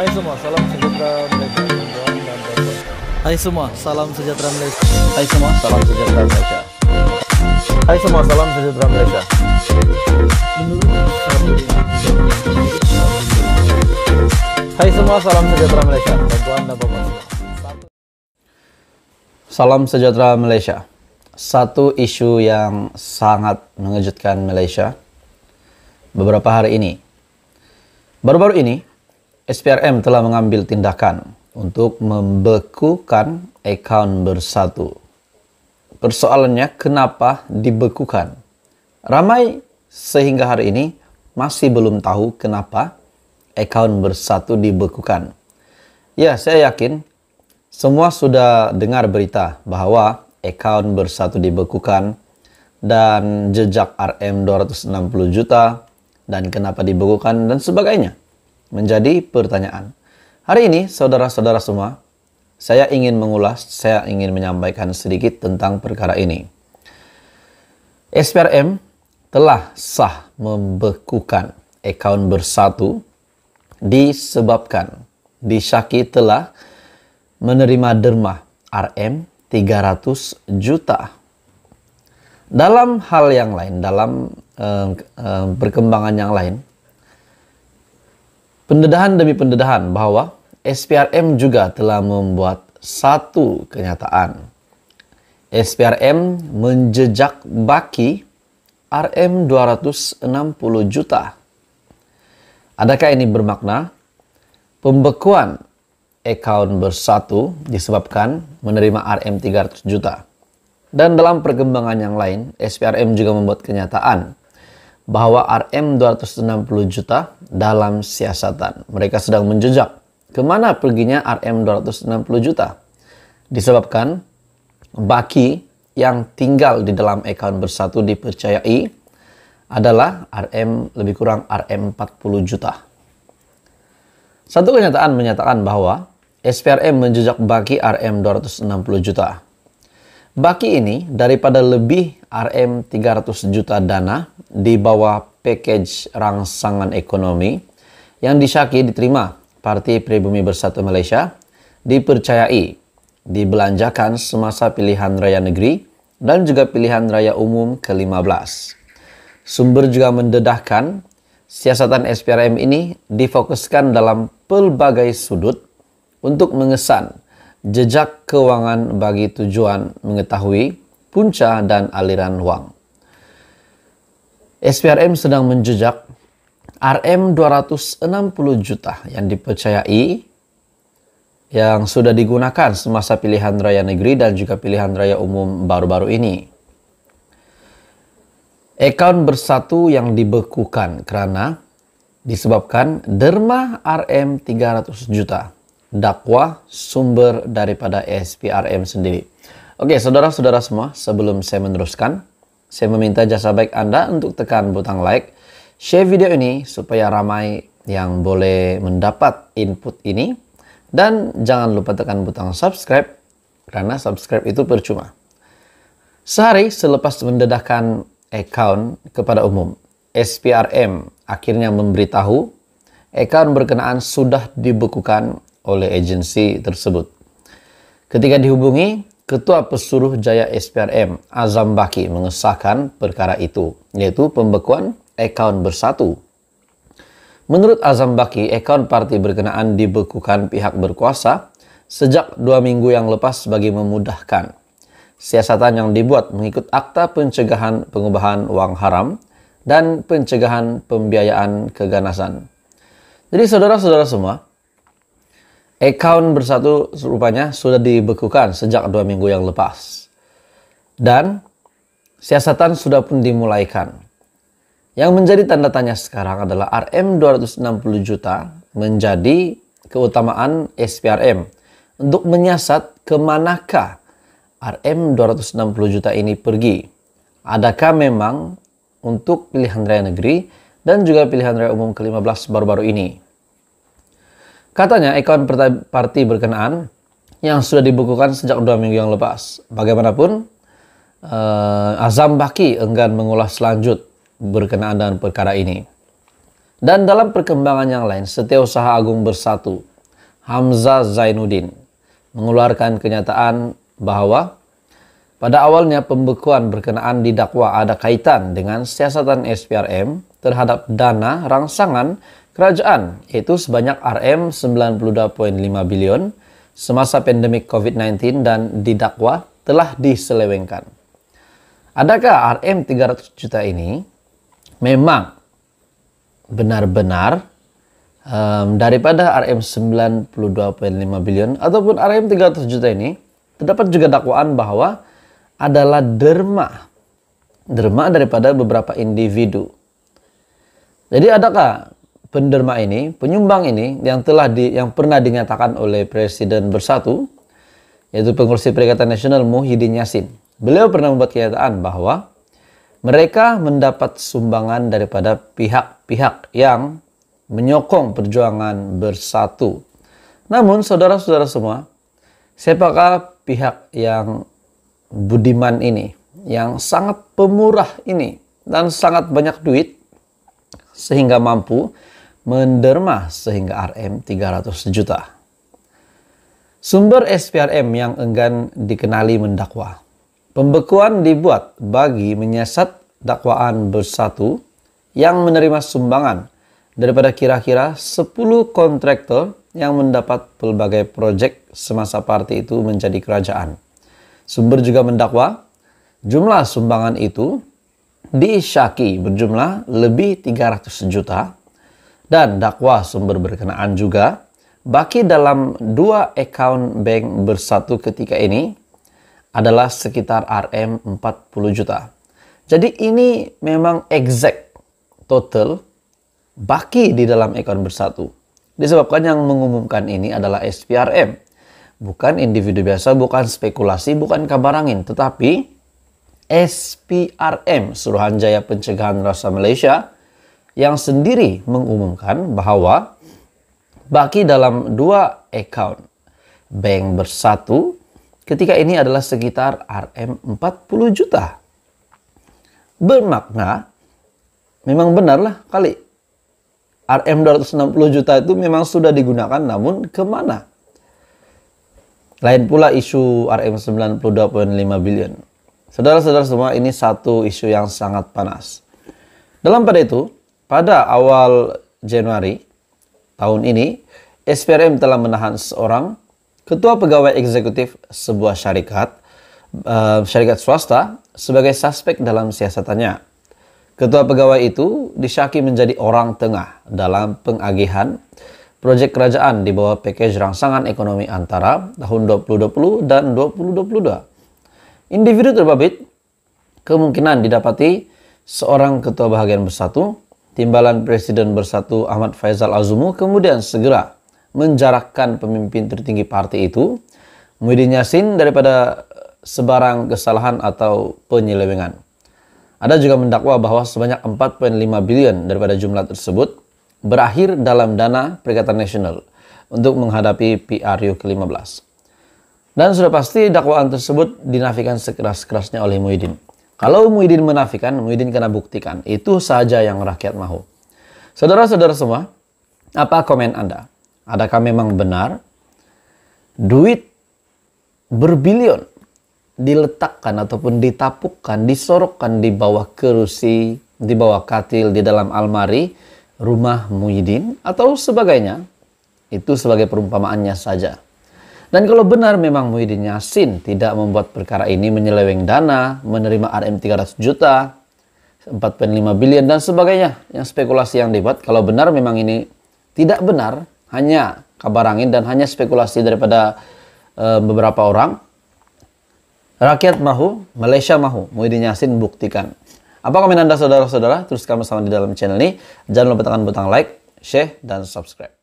Hai semua, salam sejahtera Malaysia. Tuan. Hai semua, salam sejahtera Malaysia. Hai semua, salam sejahtera Malaysia. Hai semua, salam sejahtera Malaysia. Hai semua, salam sejahtera Malaysia. Tuan-tuan dan puan Salam sejahtera Malaysia. Satu isu yang sangat mengejutkan Malaysia beberapa hari ini. Baru-baru ini, SPRM telah mengambil tindakan untuk membekukan akaun bersatu. Persoalannya kenapa dibekukan? Ramai sehingga hari ini masih belum tahu kenapa akaun bersatu dibekukan. Ya, saya yakin semua sudah dengar berita bahwa akaun bersatu dibekukan dan jejak RM 260 juta dan kenapa dibekukan dan sebagainya menjadi pertanyaan. Hari ini, saudara-saudara semua, saya ingin mengulas, saya ingin menyampaikan sedikit tentang perkara ini. SPRM telah sah membekukan akaun bersatu disebabkan disyaki telah menerima derma RM 300 juta. Dalam hal yang lain, dalam uh, uh, perkembangan yang lain, pendedahan demi pendedahan bahwa SPRM juga telah membuat satu kenyataan. SPRM menjejak baki RM 260 juta. Adakah ini bermakna pembekuan akaun bersatu disebabkan menerima RM 300 juta? Dan dalam perkembangan yang lain, SPRM juga membuat kenyataan bahwa RM 260 juta dalam siasatan. Mereka sedang menjejak ke mana perginya RM 260 juta. Disebabkan baki yang tinggal di dalam account bersatu dipercayai adalah RM lebih kurang RM 40 juta. Satu kenyataan menyatakan bahwa SPRM menjejak baki RM 260 juta. Baki ini daripada lebih RM 300 juta dana di bawah package rangsangan ekonomi yang disyaki diterima Parti Pribumi Bersatu Malaysia dipercayai dibelanjakan semasa pilihan raya negeri dan juga pilihan raya umum ke-15. Sumber juga mendedahkan siasatan SPRM ini difokuskan dalam pelbagai sudut untuk mengesan jejak keuangan bagi tujuan mengetahui punca dan aliran wang. SPRM sedang menjejak RM 260 juta yang dipercayai yang sudah digunakan semasa pilihan raya negeri dan juga pilihan raya umum baru-baru ini. Akaun bersatu yang dibekukan karena disebabkan derma RM 300 juta dakwah sumber daripada SPRM sendiri. Oke, saudara-saudara semua, sebelum saya meneruskan, saya meminta jasa baik Anda untuk tekan butang like, share video ini supaya ramai yang boleh mendapat input ini, dan jangan lupa tekan butang subscribe, karena subscribe itu percuma. Sehari selepas mendedahkan account kepada umum, SPRM akhirnya memberitahu account berkenaan sudah dibekukan oleh agensi tersebut. Ketika dihubungi, Ketua Pesuruh Jaya SPRM Azam Baki mengesahkan perkara itu, yaitu pembekuan akaun bersatu. Menurut Azam Baki, akaun parti berkenaan dibekukan pihak berkuasa sejak dua minggu yang lepas bagi memudahkan siasatan yang dibuat mengikut Akta Pencegahan Pengubahan Uang Haram dan Pencegahan Pembiayaan Keganasan. Jadi saudara-saudara semua, Account bersatu rupanya sudah dibekukan sejak dua minggu yang lepas. Dan siasatan sudah pun dimulaikan. Yang menjadi tanda tanya sekarang adalah RM 260 juta menjadi keutamaan SPRM untuk menyiasat ke manakah RM 260 juta ini pergi. Adakah memang untuk pilihan raya negeri dan juga pilihan raya umum ke-15 baru-baru ini? Katanya akun parti berkenaan yang sudah dibukukan sejak dua minggu yang lepas. Bagaimanapun, uh, Azam Baki enggan mengulas lanjut berkenaan dengan perkara ini. Dan dalam perkembangan yang lain, Setiausaha Agung Bersatu Hamzah Zainuddin mengeluarkan kenyataan bahwa pada awalnya pembekuan berkenaan didakwa ada kaitan dengan siasatan SPRM terhadap dana rangsangan kerajaan yaitu sebanyak RM 92.5 bilion semasa pandemik COVID-19 dan didakwa telah diselewengkan. Adakah RM 300 juta ini memang benar-benar um, daripada RM 92.5 bilion ataupun RM 300 juta ini terdapat juga dakwaan bahwa adalah derma derma daripada beberapa individu. Jadi adakah penderma ini, penyumbang ini yang telah di, yang pernah dinyatakan oleh Presiden Bersatu yaitu Pengurusi Perikatan Nasional Muhyiddin Yassin. Beliau pernah membuat kenyataan bahwa mereka mendapat sumbangan daripada pihak-pihak yang menyokong perjuangan bersatu. Namun saudara-saudara semua, siapakah pihak yang budiman ini, yang sangat pemurah ini dan sangat banyak duit sehingga mampu menderma sehingga RM 300 juta. Sumber SPRM yang enggan dikenali mendakwa Pembekuan dibuat bagi menyiasat dakwaan bersatu yang menerima sumbangan daripada kira-kira 10 kontraktor yang mendapat pelbagai proyek semasa parti itu menjadi kerajaan. Sumber juga mendakwa jumlah sumbangan itu diisyaki berjumlah lebih 300 juta dan dakwa sumber berkenaan juga baki dalam dua account bank bersatu ketika ini adalah sekitar RM 40 juta. Jadi ini memang exact total baki di dalam akun bersatu. Disebabkan yang mengumumkan ini adalah SPRM. Bukan individu biasa, bukan spekulasi, bukan kabar angin. Tetapi SPRM, Suruhanjaya Pencegahan Rasa Malaysia, yang sendiri mengumumkan bahwa baki dalam dua account bank bersatu ketika ini adalah sekitar RM 40 juta. Bermakna memang benarlah kali RM 260 juta itu memang sudah digunakan namun ke mana? Lain pula isu RM 92.5 billion. Saudara-saudara semua ini satu isu yang sangat panas. Dalam pada itu, pada awal Januari tahun ini, SPRM telah menahan seorang ketua pegawai eksekutif sebuah syarikat uh, syarikat swasta sebagai suspek dalam siasatannya. Ketua pegawai itu disyaki menjadi orang tengah dalam pengagihan proyek kerajaan di bawah package rangsangan ekonomi antara tahun 2020 dan 2022. Individu terbabit kemungkinan didapati seorang ketua bahagian bersatu, timbalan Presiden Bersatu Ahmad Faizal Azumu kemudian segera menjarakkan pemimpin tertinggi partai itu, Muhyiddin Yassin daripada sebarang kesalahan atau penyelewengan. Ada juga mendakwa bahwa sebanyak 4.5 bilion daripada jumlah tersebut berakhir dalam dana Perikatan Nasional untuk menghadapi PRU ke-15. Dan sudah pasti dakwaan tersebut dinafikan sekeras-kerasnya oleh Muhyiddin. Kalau Muhyiddin menafikan, Muhyiddin kena buktikan. Itu saja yang rakyat mahu. Saudara-saudara semua, apa komen Anda? Adakah memang benar duit berbilion diletakkan ataupun ditapukkan, disorokkan di bawah kerusi, di bawah katil, di dalam almari rumah Muhyiddin atau sebagainya? Itu sebagai perumpamaannya saja. Dan kalau benar memang Muhyiddin Yassin tidak membuat perkara ini menyeleweng dana, menerima RM 300 juta, 4,5 bilion dan sebagainya, yang spekulasi yang dibuat, kalau benar memang ini tidak benar, hanya kabar angin dan hanya spekulasi daripada uh, beberapa orang. Rakyat mahu, Malaysia mahu, Muhyiddin Yassin buktikan. Apa komen Anda saudara-saudara? Teruskan bersama di dalam channel ini. Jangan lupa tekan butang like, share, dan subscribe.